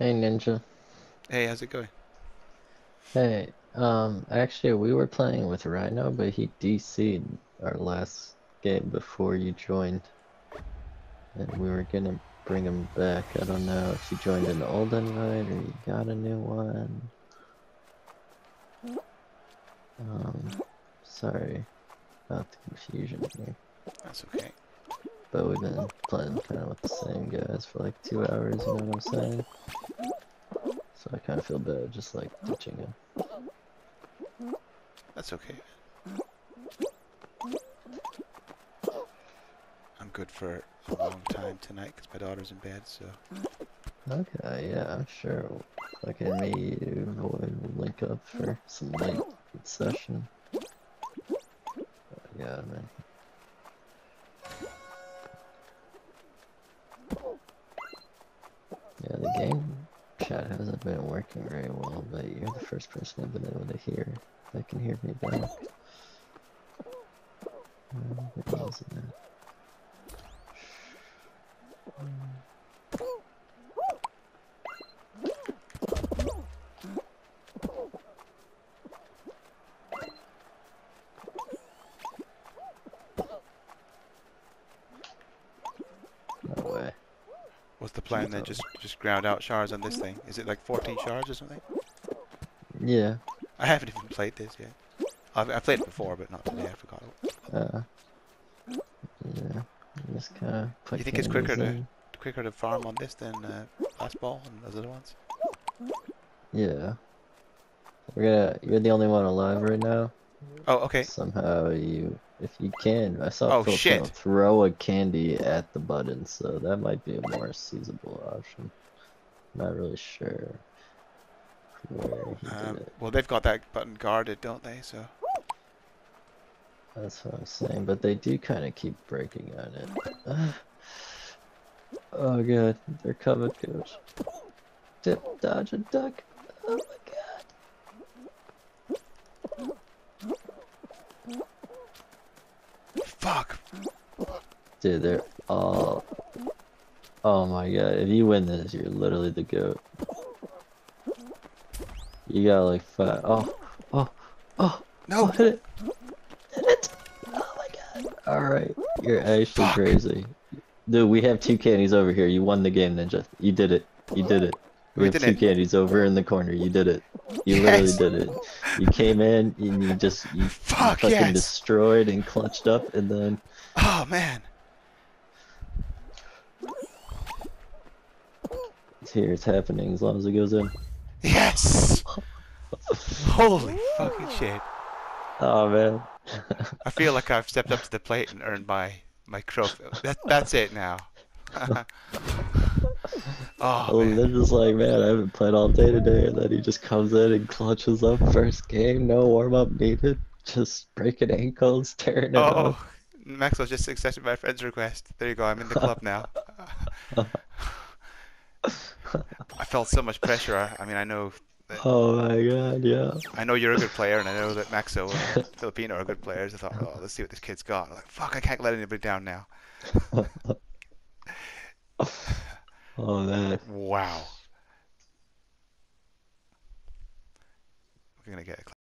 Hey Ninja. Hey, how's it going? Hey, um, actually we were playing with Rhino, but he DC'd our last game before you joined. And we were gonna bring him back. I don't know if you joined an old invite or you got a new one. Um, sorry about the confusion here. That's okay. But we've been playing kind of with the same guys for like two hours, you know what I'm saying? So I kind of feel bad just like ditching him. That's okay. I'm good for a long time tonight because my daughter's in bed, so. Okay, yeah, sure. Fucking me, you, Void will link up for some late session. Oh, yeah, man. Yeah, the game chat hasn't been working very well, but you're the first person I've been able to hear that can hear me back. Uh, where was it at? No way. What's the plan then? Just just ground out shards on this thing. Is it like 14 shards or something? Yeah, I haven't even played this yet. I've, I've played it before, but not today. I forgot. uh, yeah, just kind of You think it's quicker to- Quicker to farm on this than uh, last ball and those other ones. Yeah. We're gonna, you're the only one alive right now. Oh, okay. Somehow you, if you can, I saw Oh, shit. throw a candy at the button, so that might be a more feasible option. Not really sure where he Um, did it. well, they've got that button guarded, don't they? So. That's what I'm saying, but they do kind of keep breaking on it. oh god, they're coming, coach. Dip, dodge, and duck. Oh my god. Fuck. Dude, they're all. Oh my god, if you win this, you're literally the goat. You got like five. Oh, oh, oh, oh, No. hit it. Hit it. Oh my god. Alright, you're actually Fuck. crazy. Dude, we have two candies over here. You won the game, Ninja. You did it. You did it. We did two it. candies over in the corner. You did it. You Yes. literally did it. You came in and you just you Fuck fucking yes. destroyed and clutched up and then Oh man. it's here, it's happening as long as it goes in. Yes. Holy fucking shit. Oh man. I feel like I've stepped up to the plate and earned my my trophy. That that's it now. oh Well, man. they're just like, man, I haven't played all day today, and then he just comes in and clutches up first game, no warm up needed, just breaking ankles, tearing it oh, up. Oh, Maxwell just accepted my friend's request. There you go. I'm in the club now. I felt so much pressure. I, I mean, I know Oh my god, yeah. I know you're a good player, and I know that Maxo and Filipino are good players. I thought, oh, let's see what this kid's got. I'm like, fuck, I can't let anybody down now. Oh that. Wow. We're gonna get a